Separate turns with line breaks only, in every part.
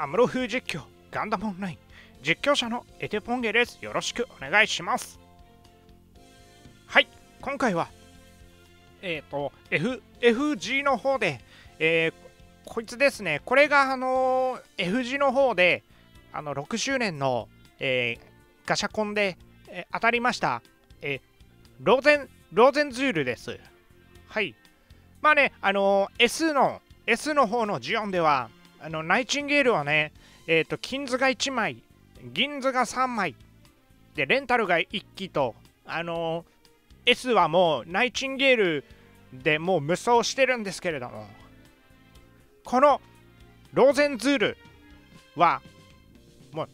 アムロ風実況ガンダムオンライン。実況者のエテポンゲです。よろしくお願いします。はい今回はえっ、ー、と F FG の方で、えー、こいつですね。これがあのー、FG の方であの6周年の、えー、ガシャコンで、えー、当たりました、えー、ローゼンローゼンズールです。はい。まあねあの S の S の方のジオンではあのナイチンゲールはね、えっ、ー、と、金図が1枚、銀図が3枚、で、レンタルが1機と、あのー、S はもうナイチンゲールでもう無双してるんですけれども、このローゼンズールは、もう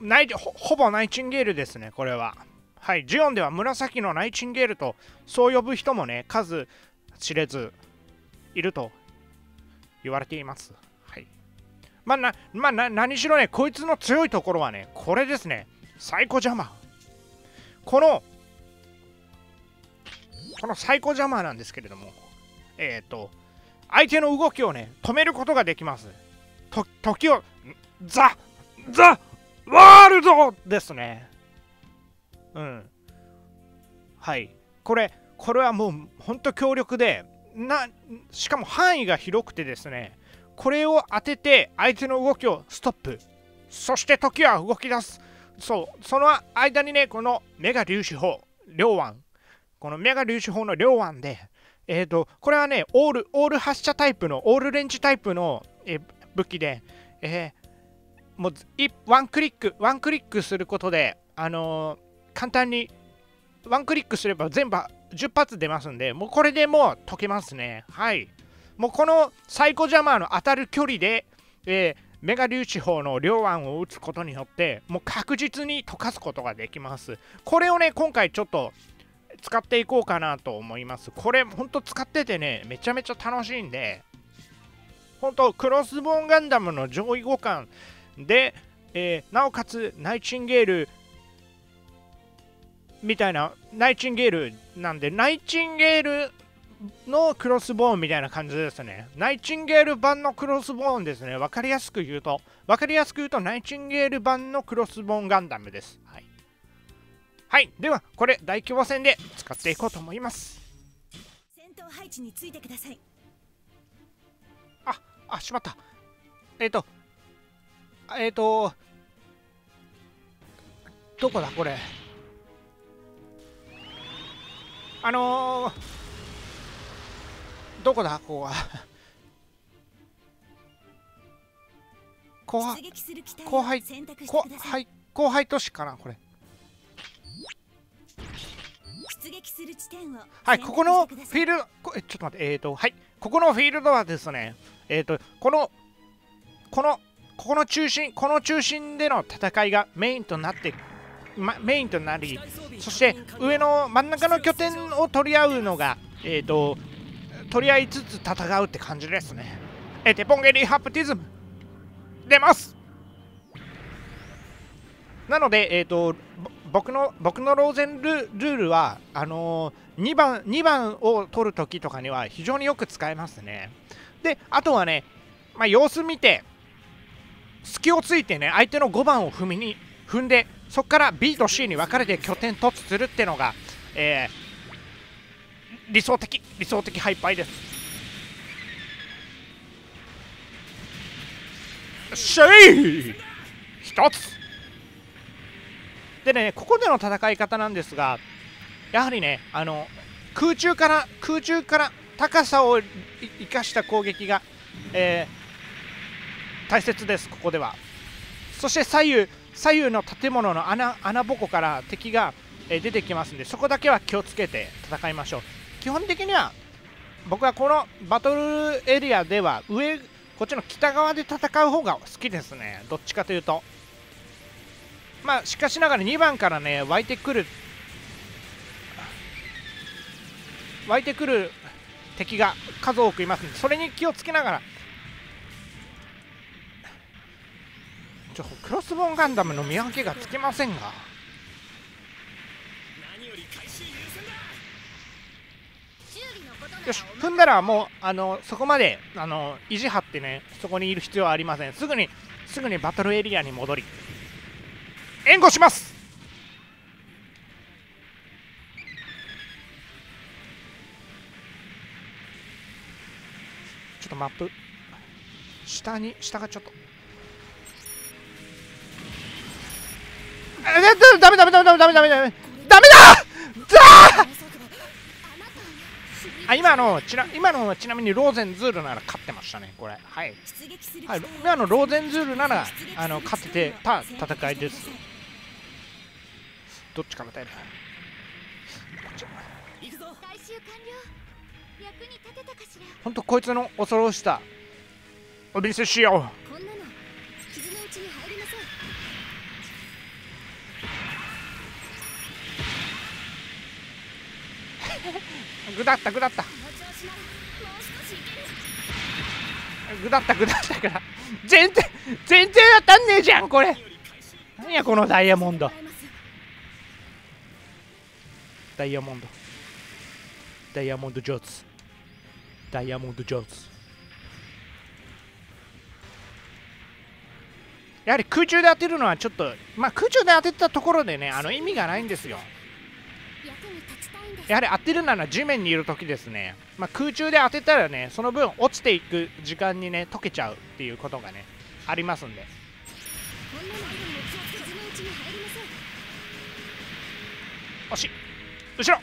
ナイほ、ほぼナイチンゲールですね、これは。はい、ジオンでは紫のナイチンゲールとそう呼ぶ人もね、数知れずいると言われています。はい。まあ、な、まあ、な、何しろね、こいつの強いところはね、これですね。サイコジャマー。この、このサイコジャマーなんですけれども、えっ、ー、と、相手の動きをね、止めることができます。と、時を、ザ、ザ、ワールドですね。うん。はい。これ、これはもう本当強力で、なしかも範囲が広くてですねこれを当てて相手の動きをストップ。そして時は動き出す。そう。その間にねこのメガ粒子砲両腕。このメガ粒子砲の両腕でえっ、ー、とこれはねオールオール発射タイプのオールレンジタイプの、え武器で、えー、もうワンクリックワンクリックすることであのー、簡単にワンクリックすれば全部10発出ますんで、もうこれでもう解けますね。はい。もうこのサイコジャマーの当たる距離で、えー、メガ粒子砲の両腕を撃つことによって、もう確実に溶かすことができます。これをね、今回ちょっと使っていこうかなと思います。これ、ほんと使っててね、めちゃめちゃ楽しいんで、ほんと、クロスボーンガンダムの上位互換で、えー、なおかつ、ナイチンゲールみたいな、ナイチンゲールなんで、ナイチンゲールのクロスボーンみたいな感じですね。ナイチンゲール版のクロスボーンですね。わかりやすく言うと、わかりやすく言うと、ナイチンゲール版のクロスボーンガンダムです。はい。はい、では、これ、大規模戦で使っていこうと思います。戦闘配置についてください。あ、あ、しまった。えっ、ー、と、えっ、ー、と、どこだ、これ。あのー、どこだ？ここは。後輩後輩後輩後輩都市かなこれ。はいここのフィールドえちょっと待ってえっ、ー、とはいここのフィールドはですねえっ、ー、とこのこのここの中心この中心での戦いがメインとなってま、メインとなりそして上の真ん中の拠点を取り合うのが、えーと、取り合いつつ戦うって感じですね。えテポンゲリハプティズム出ますなので、えーと、僕の僕のローゼンルルールはあのー、2, 番2番を取るときとかには非常によく使えますね。で、あとはね、まあ、様子見て、隙をついてね、相手の5番を踏みに踏んで、そこから B と C に分かれて拠点突するっていうのが、えー、理想的理想的ハイパイです。シェイ一つ。でねここでの戦い方なんですがやはりねあの空中から空中から高さを生かした攻撃が、えー、大切ですここでは。そして左右左右の建物の穴穴ぼこから敵が出てきますんでそこだけは気をつけて戦いましょう。基本的には僕はこのバトルエリアでは上こっちの北側で戦う方が好きですね。どっちかというと。まあしかしながら2番からね湧いてくる湧いてくる敵が数多くいますんでそれに気をつけながらちょクロスボーンガンダムの見分けがつきませんが。何より回収優先だよし踏んだらもうあのそこまであの意地張ってねそこにいる必要はありません。すぐにすぐにバトルエリアに戻り。援護します。ちょっとマップ。下に下がちょっと。あダメダメダメダメダメダメダメダメだだあ今のちな今のちなみにローゼンズールなら勝ってましたねこれはい、はい、今のローゼンズールならあの勝っててた戦いですどっちから耐えるほんとこいつの恐ろしさお見せしようぐだったぐだった。ぐだったぐだったから。全然全然当たんねえじゃんこれ。何やこのダイヤモンド。ダイヤモンド。ダイヤモンド上手ダイヤモンド上手やはり空中で当てるのはちょっとまあ空中で当てたところでねあの意味がないんですよ。やはり当てるなら地面にいる時ですね、まあ、空中で当てたらねその分落ちていく時間にね溶けちゃうっていうことがねありますんで。惜しい。後ろ。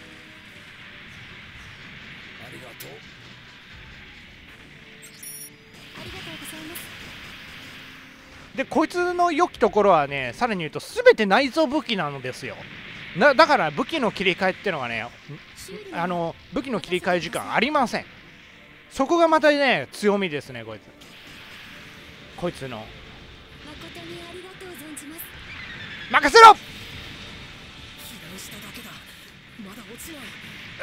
でこいつの良きところはねさらに言うと全て内臓武器なのですよ。だから武器の切り替えっていうのがねあの武器の切り替え時間ありません。そこがまたね強みですねこいつ。こいつの。任せろ！う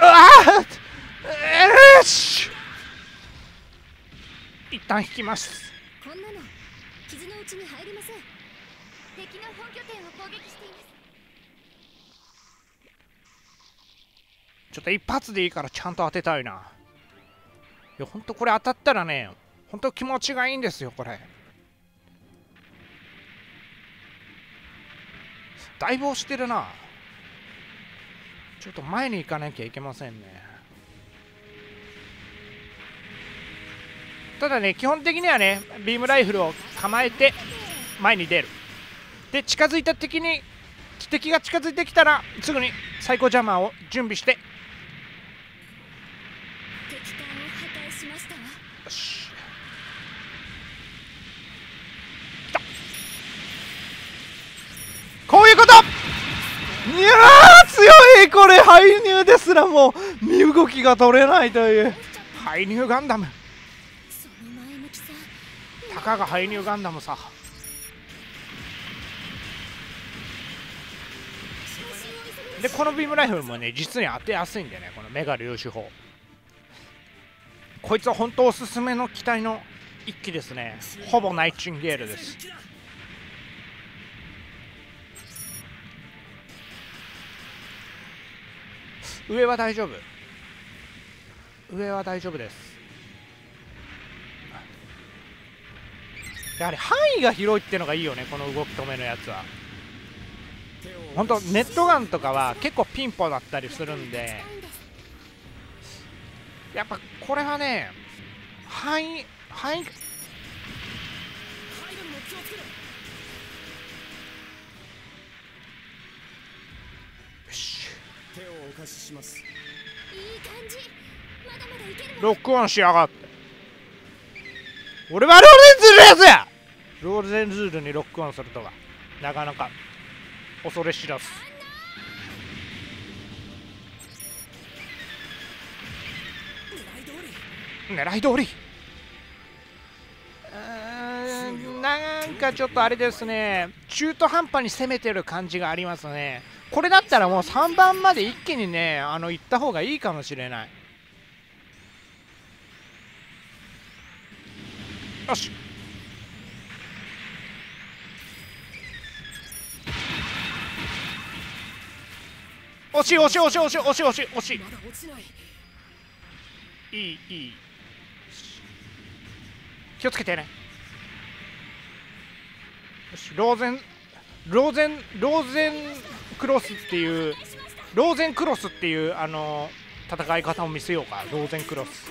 わよし！一旦引きます。こんなの傷のうちに入りません。敵の本拠点を攻撃していますょっと一発でいいからちゃんと当てたいな。いや、ほんとこれ当たったらね、ほんと気持ちがいいんですよ、これ。だいぶ押してるな。ちょっと前に行かなきゃいけませんね。ただね、基本的にはね、ビームライフルを構えて前に出る。で、近づいた敵に、敵が近づいてきたら、すぐにサイコジャマーを準備してこういうこといや強い。これ排入ですらもう身動きが取れないという。排入ガンダム。たかが排入ガンダムさ。でこのビームライフルもね実に当てやすいんでねこのメガ粒子砲。こいつは本当おすすめの機体の一機ですね。ほぼナイチンゲールです。上は大丈夫。上は大丈夫です。やはり範囲が広いっていうのがいいよねこの動き止めのやつは。本当ネットガンとかは結構ピンポだったりするんで。やっぱこれはね範囲範囲しします。いい感じ。まだまだいけるロックオンしやがって。俺はローゼンズールやつやローゼンズールにロックオンするとかなかなか恐れ知らず。狙い通り。なんかちょっとあれですね。中途半端に攻めてる感じがありますねこれだったらもう3番まで一気にねあの行った方がいいかもしれない。よし。惜しい惜しい惜しい惜しい惜しい惜しい惜しい。いいいい。気をつけてね。よしローゼンローゼンローゼンクロスっていうローゼンクロスっていうあの戦い方を見せようか。ローゼンクロス。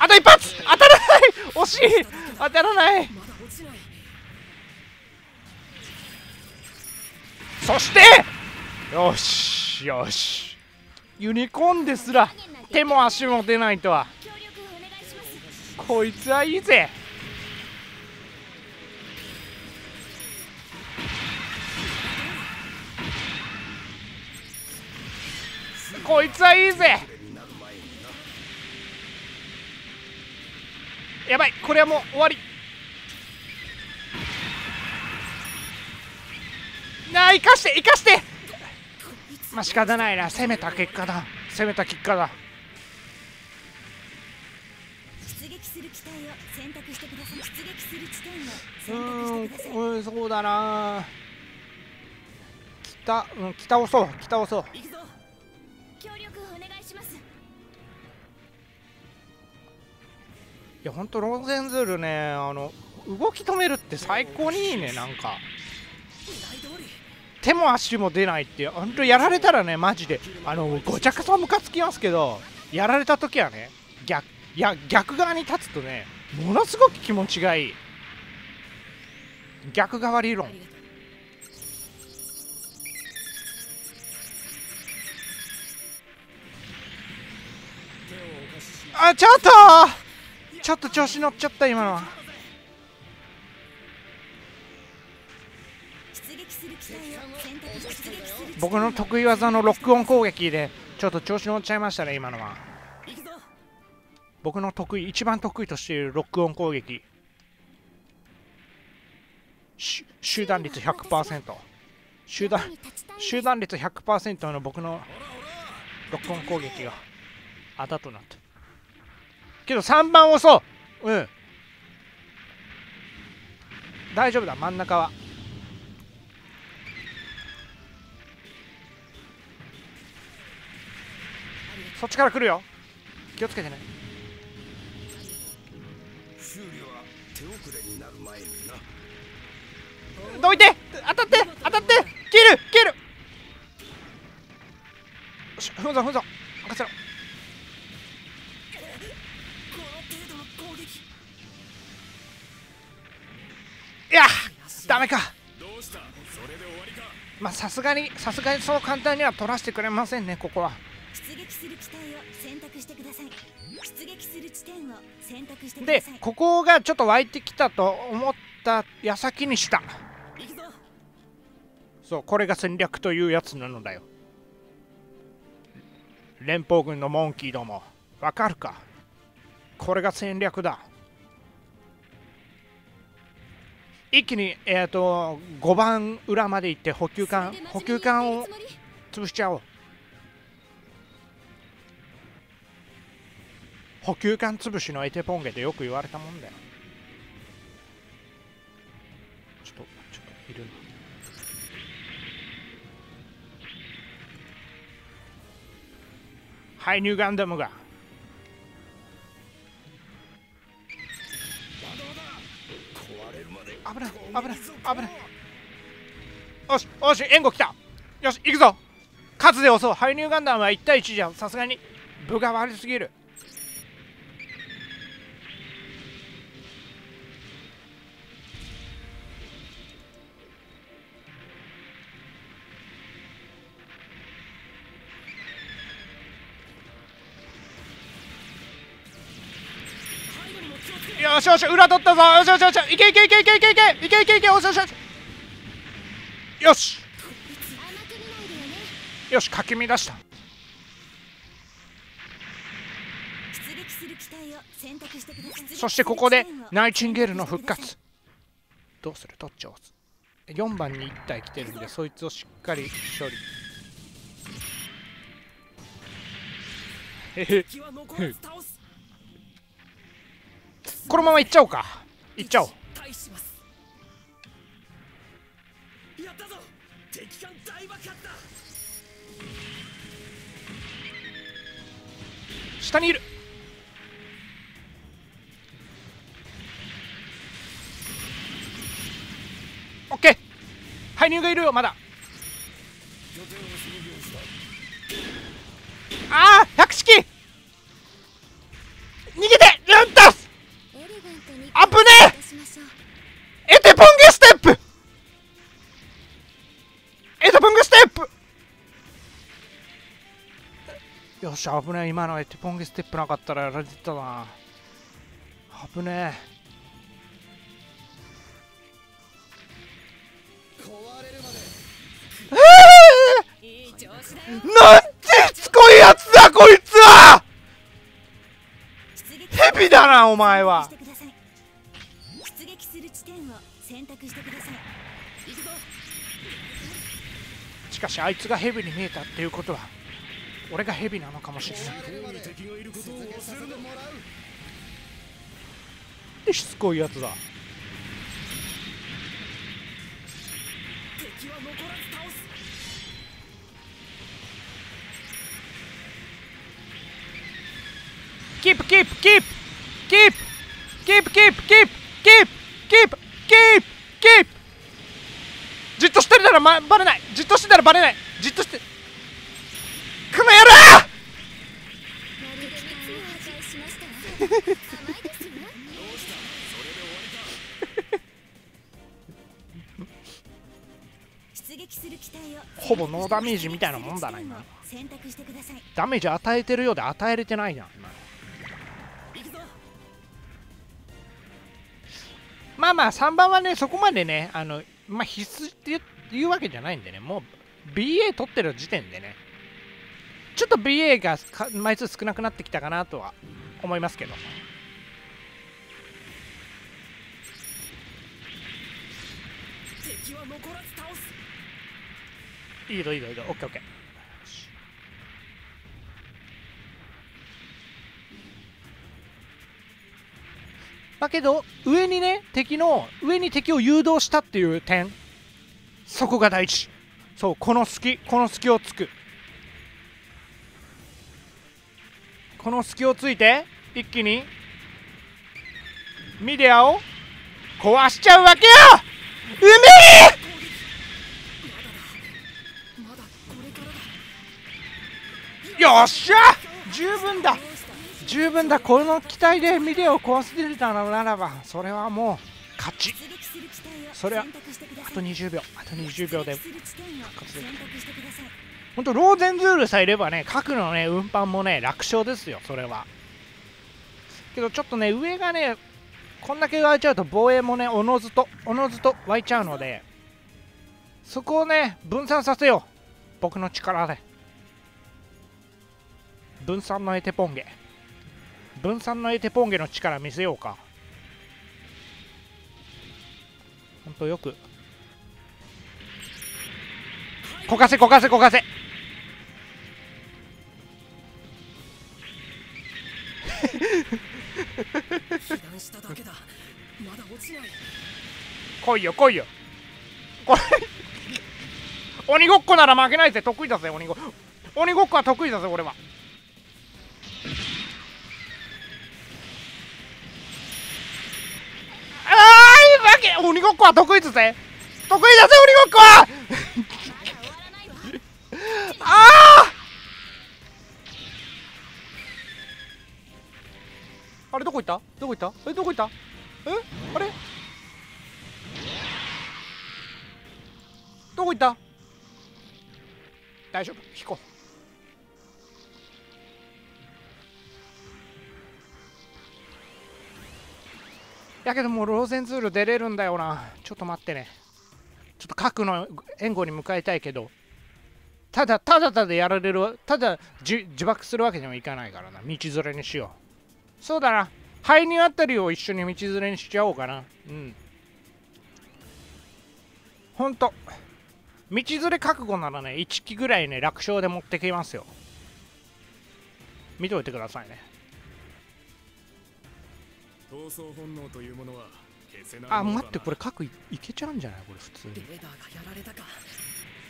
あと一発！当たらない！惜しい！当たらない！そして！よしよし。ユニコーンですら手も足も出ないとは。こいつはいいぜ。こいつはいいぜ。やばいこれはもう終わり。なあ生かして生かして。まあ仕方ないな。攻めた結果だ。攻めた結果だ。
出撃する機体を選択してください。出撃する地点を選択してください。
うんうんそうだな。北うん北押そう北押そう。
行くぞ協力お願いします。
いやほんとローゼンズールねあの動き止めるって最高にいいねなんか。手も足も出ないってほんとやられたらねマジで。あのごちゃくそムカつきますけどやられた時はね逆いや逆側に立つとねものすごく気持ちがいい。逆側理論。
あ
ちょっと。ちょっと調子乗っちゃった今のは。僕の得意技のロックオン攻撃でちょっと調子乗っちゃいましたね今のは。僕の得意一番得意としているロックオン攻撃。集団率100%集団集団率100%の僕のロックオン攻撃があだとなったけど3番押そう。うん。大丈夫だ真ん中は。そっちから来るよ。気をつけてね。
修理は手遅れになる前にな。
どいて。当たって。当たって。切る。切る。よしふんぞふんぞ。任せろいやダメ
か。
まあさすがにさすがにそう簡単には取らせてくれませんねここは。
出撃する機体を選択してください。出撃する地点を選択してく
で
ださい。
ここがちょっと湧いてきたと思った矢先にした。そうこれが戦略というやつなのだよ。連邦軍のモンキーども。わかるか？これが戦略だ一気に、えー、と5番裏まで行って補給艦補給艦を潰しちゃおう。補給艦潰しのエテポンゲってよく言われたもんだよ。ちょっとちょっといるな。はいニューガンダムが。危ない危ない。よしよし援護来た。よし行くぞ。数で押そう。ハイニューガンダムは1対1じゃさすがに部が悪すぎる。よしよし裏取ったぞ。よしよしよし。いけいけいけいけいけいけ。いけいけいけよしよしよし。よし。かき乱した。そしてここでナイチンゲールの復活。どうする？どっちを押す4番に1体来てるんでそいつをしっかり処理。へへこのまま行っちゃおうか。行っちゃおう。下にいる。オッケー。敗乳がいるよまだ。ああよし危ねえ今のエテポンゲステップなかったらやられてたな。危ねえ。なんてしつこいやつだこいつは！
出撃
ヘビだなお前は。
出撃する地点を選択してください。
しかしあいつがヘビに見えたっていうことは俺がヘビなのかもしれない。しつこいやつだ。キープキープキープキープキープキープキープキープキープキープキープじっとしてたら、ま、バレない。じっとしてたらバレない。じっとしてこの野郎
まるで蜜を破壊しましたわ甘いですよ
どうしたそれで終わりか
出撃する機体を
ほぼノーダメージみたいなもんだな今。ダメージ与えてるようで与えれてないじゃん今。まあまあ3番はねそこまでねあのまあ必須っていうわけじゃないんでね。もう BA 取ってる時点でね。ちょっと BA が枚数少なくなってきたかなとは思いますけど。
敵は残らず倒す
いいぞいいぞいいぞ。オッケーオッケー。だけど上にね敵の上に敵を誘導したっていう点。そこが大事。そうこの隙この隙をつく。この隙をついて一気にミディアを壊しちゃうわけよ!うめえよっしゃ!十分だ!十分だ!この機体でミディアを壊せてたのならばそれはもう勝ち!それはあと20秒!あと20秒で
出撃する
本当ローゼンズールさえいればね核のね運搬もね楽勝ですよそれは。けどちょっとね上がねこんだけ湧いちゃうと防衛もねおのずとおのずと湧いちゃうのでそこをね分散させよう。僕の力で。分散のエテポンゲ。分散のエテポンゲの力見せようか。ほんとよく。こかせこかせこかせ。
被弾しただけだまだ落ちない
来いよ来いよ。これ鬼ごっこなら負けないぜ。得意だぜ鬼ご。鬼ごっこは得意だぜ俺は。あーい負け鬼ごっこは得意だぜ。得意だぜ鬼ごっこは。あ ああれどこ行った？どこ行った？えどこ行った？え？あれ？どこ行った？大丈夫。引こう。やけどもうローゼンズール出れるんだよな。ちょっと待ってね。ちょっと核の援護に向かいたいけど。ただただただやられるただ自爆するわけにもいかないからな。道連れにしよう。そうだな。排入あたりを一緒に道連れにしちゃおうかな。うん。ほんと。道連れ覚悟ならね1機ぐらいね楽勝で持ってきますよ。見といてくださいね。
闘争本能というものは消せない
あ待ってこれ核いいけちゃうんじゃない？これ普通に。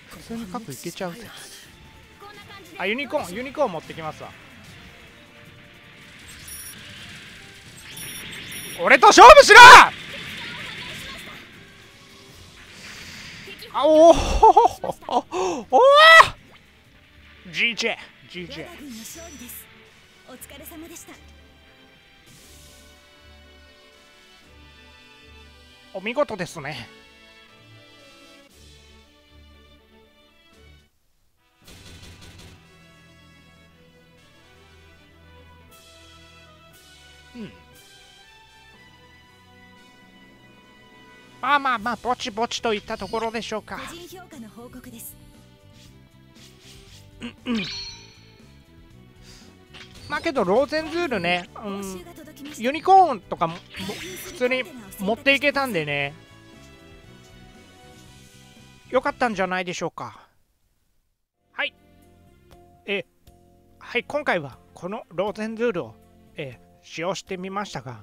普通に核いけちゃうぜ。あユニコーンユニコーン持ってきますわ俺と勝負しろ!あおおおお
お疲れ様でした。
お見事ですねまあまあまあぼちぼちといったところでしょうか。
個人評価の報告です。
まあけどローゼンズールね、うんユニコーンとかもも
普
普通に持っていけたんでねよかったんじゃないでしょうか。はい。えはい今回はこのローゼンズールを、え使用してみましたが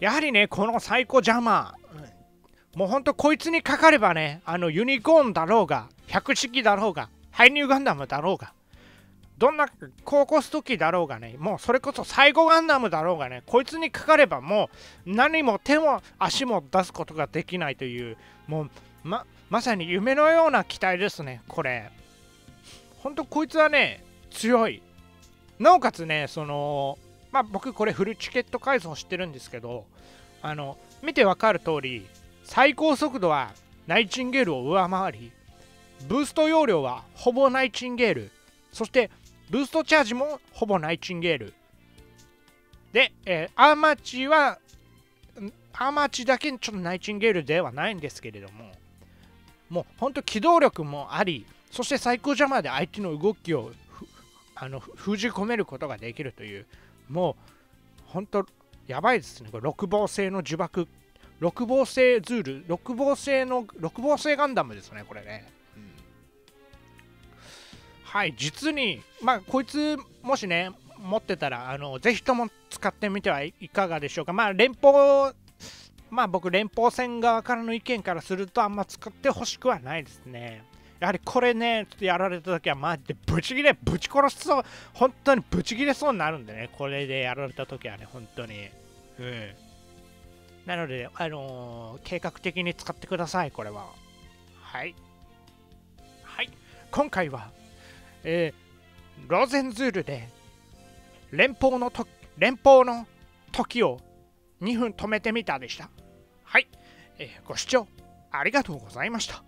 やはりねこのサイコジャマー、うんもうほんとこいつにかかればねあのユニコーンだろうが百式だろうがハイニューガンダムだろうがどんな高コスト機だろうがね、もうそれこそ最後ガンダムだろうがね、こいつにかかればもう何も手も足も出すことができないという、もうままさに夢のような機体ですね、これ。ほんとこいつはね、強い。なおかつね、その、まあ僕これフルチケット改造してるんですけど、あの、見てわかる通り、最高速度はナイチンゲールを上回り、ブースト容量はほぼナイチンゲール、そしてブーストチャージもほぼナイチンゲール。で、えーアーマーチは、アーマーチだけちょっとナイチンゲールではないんですけれども、もう本当機動力もあり、そして最高邪魔で相手の動きをあの封じ込めることができるという、もう本当やばいですね。これ六芒星の呪縛、六芒星ズール、六芒星の、六芒星ガンダムですね、これね。うんはい、実に、まあ、こいつ、もしね、持ってたら、あのぜひとも使ってみてはいかがでしょうか。まあ、連邦、まあ、僕、連邦戦側からの意見からすると、あんま使ってほしくはないですね。やはりこれね、ちょっとやられたときは、マジでブチギレ、ぶち殺しそう、本当にブチギレそうになるんでね、これでやられたときはね、本当に。うん。なので、あのー計画的に使ってください、これは。はい。はい。今回は、えーローゼンズールで連邦のと連邦の時を2分止めてみたでした。はい、えーご視聴ありがとうございました。